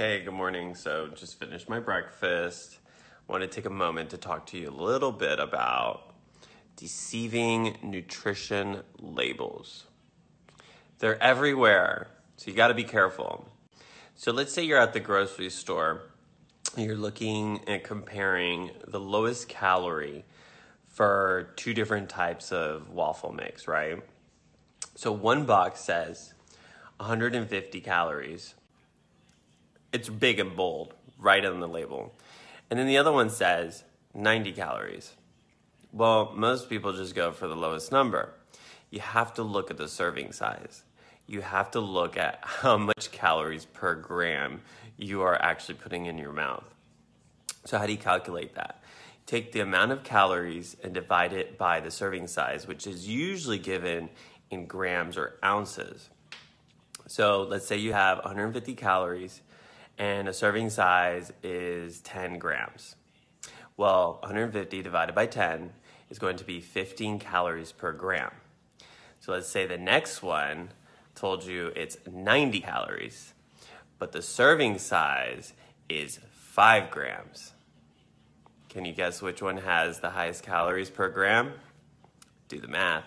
Hey, good morning. So, just finished my breakfast. Want to take a moment to talk to you a little bit about deceiving nutrition labels. They're everywhere, so you got to be careful. So, let's say you're at the grocery store, you're looking and comparing the lowest calorie for two different types of waffle mix, right? So, one box says 150 calories it's big and bold right on the label. And then the other one says 90 calories. Well, most people just go for the lowest number. You have to look at the serving size. You have to look at how much calories per gram you are actually putting in your mouth. So, how do you calculate that? Take the amount of calories and divide it by the serving size, which is usually given in grams or ounces. So, let's say you have 150 calories and a serving size is 10 grams. Well, 150 divided by 10 is going to be 15 calories per gram. So let's say the next one told you it's 90 calories, but the serving size is 5 grams. Can you guess which one has the highest calories per gram? Do the math.